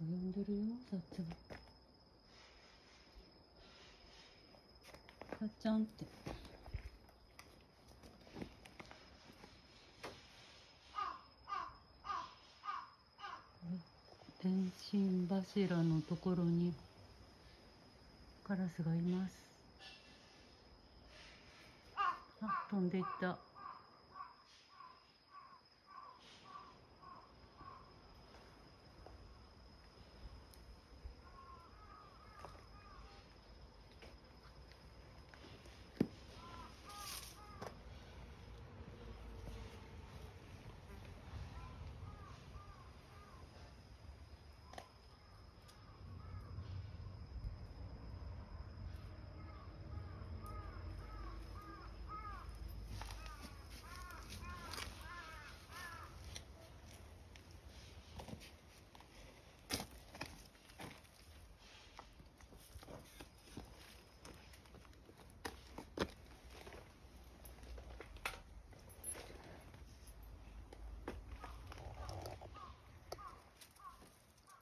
が呼んでるよさっちゃんさっちゃんって。電信柱のところにカラスがいます。あ飛んでいった。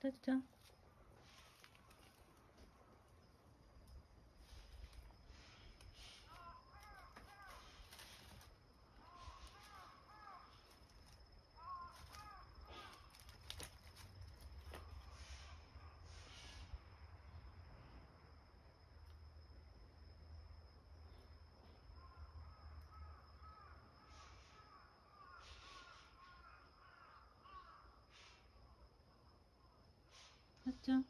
さっちゃんさっちゃん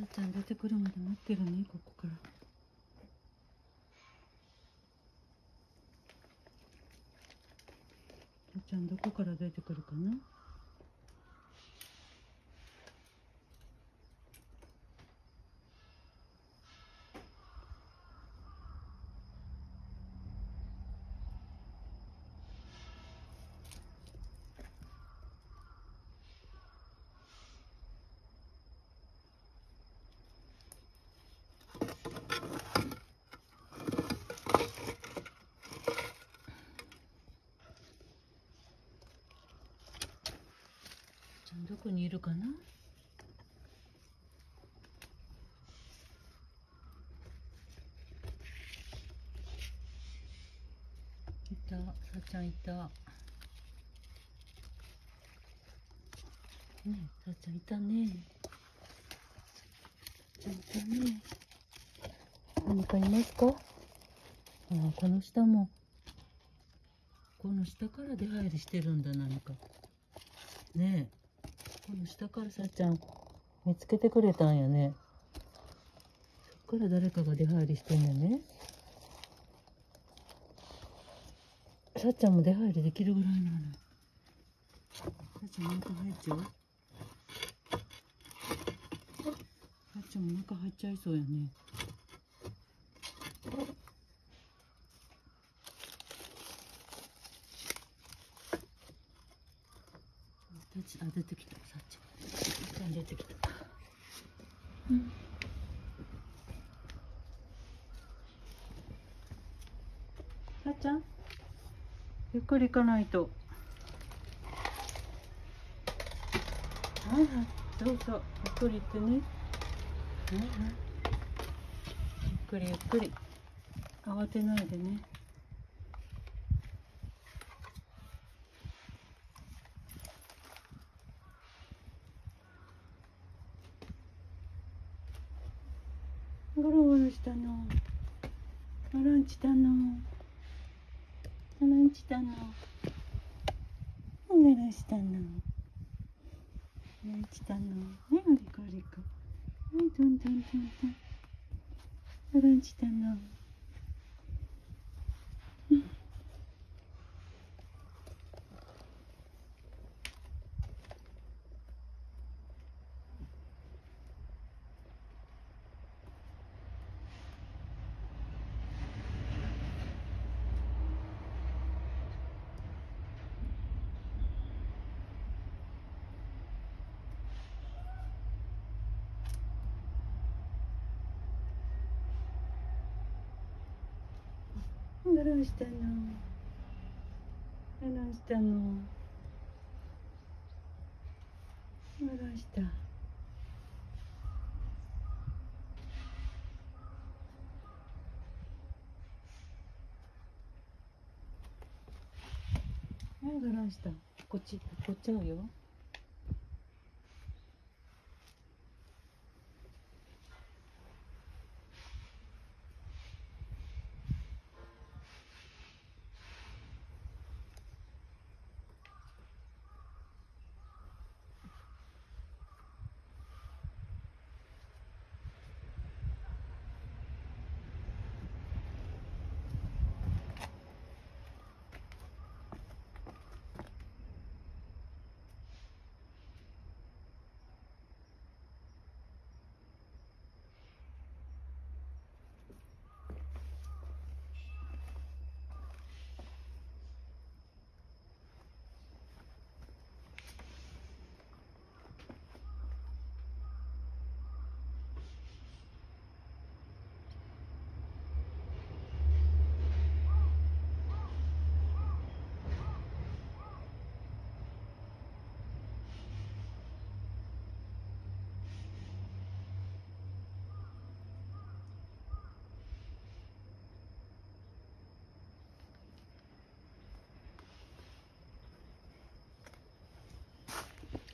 さっちゃん出てくるまで待ってるねここから。さっちゃんどこから出てくるかな？どこにいるかな？いた。さちゃんいた。ねさっちゃんいたね。さちゃんいたね。何かいますか？ああこの下も。この下から出入りしてるんだ何か。ねえ。この下からさ。っちゃん見つけてくれたんやね。そっから誰かが出入りしてんやね。さっちゃんも出入りできるぐらいなの。さっちゃん中入っちゃう？さっちゃんも中入っちゃいそうやねあ出てきたさっちゃん。出てきたうん。さっちゃん。ゆっくり行かないとはいはいどうぞゆっくり行ってねはいはいゆっくりゆっくり慌てないでねうしたの。アランチだの。アランチだの。ゴロゴロしたの。アランチだの。ね、おりこおりこ。はい、どんどんどんどん。アランチだの。何したの？何したの？何した何が何したこっちこっちゃうよ。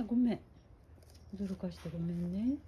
ごめん。驚かしてごめんね。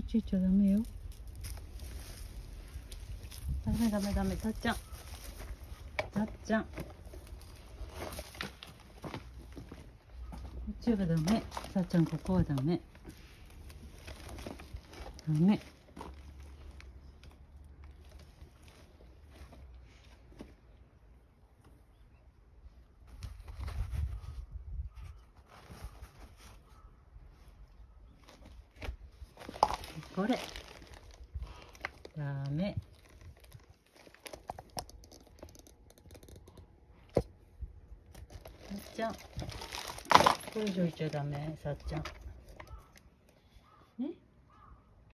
っち行っちゃダメよ。ダメダメダメたっちゃん。たっちゃん。こっちがダメ。たっちゃんここはダメ。ダメ。これ。ダメ。さっちゃん。これ以上いっちゃダメさっちゃん。